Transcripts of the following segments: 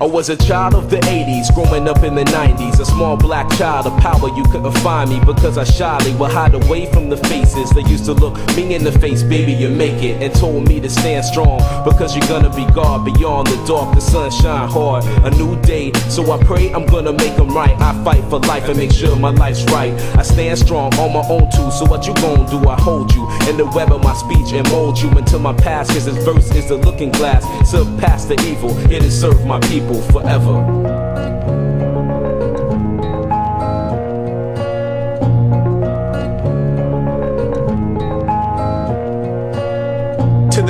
I was a child of the 80s, growing up in the 90s. A small black child of power, you couldn't find me because I shyly would hide away from the faces that used to look me in the face, baby, you make it. And told me to stand strong because you're gonna be God beyond the dark, the sun shine hard. A new day, so I pray I'm gonna make them right. I fight for life and make sure my life's right. I stand strong on my own too, so what you gonna do? I hold you in the web of my speech and mold you until my past, cause this verse is the looking glass. Surpass the evil, it is serve my people forever.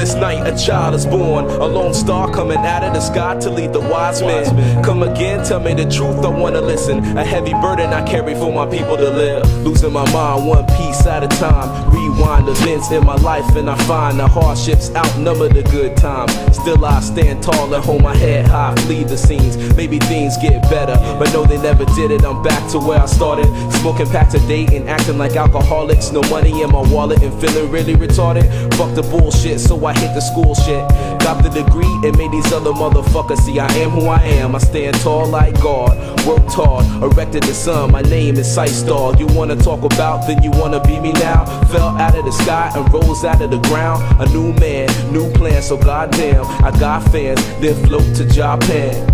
This night, a child is born. A lone star coming out of the sky to lead the wise men. Come again, tell me the truth, I wanna listen. A heavy burden I carry for my people to live. Losing my mind one piece at a time. Rewind events in my life, and I find the hardships outnumber the good times. Still, I stand tall and hold my head high, flee the scenes. Maybe things get better, but no, they never did it. I'm back to where I started. Smoking packs a day and acting like alcoholics. No money in my wallet and feeling really retarded. Fuck the bullshit, so I hit the school shit. Got the degree and made these other motherfuckers see I am who I am. I stand tall like God, worked hard, erected the sun. My name is Cise Starr. You wanna talk about, then you wanna be me now. Fell out of the sky and rose out of the ground. A new man, new plan, so goddamn, I got fans, then float to Japan.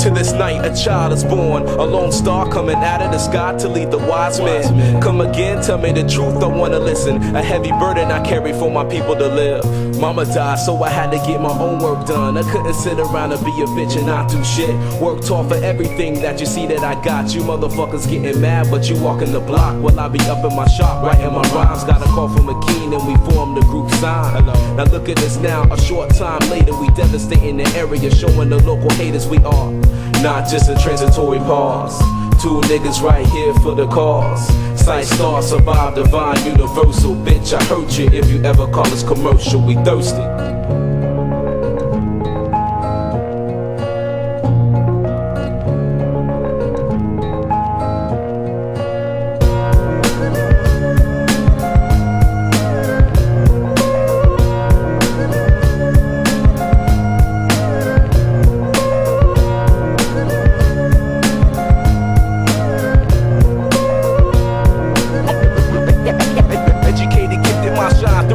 To this night, a child is born, a lone star coming out of the sky to lead the wise men. Come again, tell me the truth, I wanna listen. A heavy burden I carry for my people to live. Mama died, so I had to get my own work done. I couldn't sit around and be a bitch and not do shit. Worked hard for everything that you see that I got. You motherfuckers getting mad, but you walking the block while I be up in my shop writing my rhymes. Got a call from Akin and we formed the group Cyne. Now look at us now, a short time later, we devastating the area, showing the local haters we are. Not just a transitory pause. Two niggas right here for the cause. Cise Starr, survive divine, universal. Bitch, I hurt you if you ever call us commercial. We thirsty.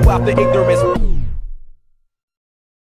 out the ignorance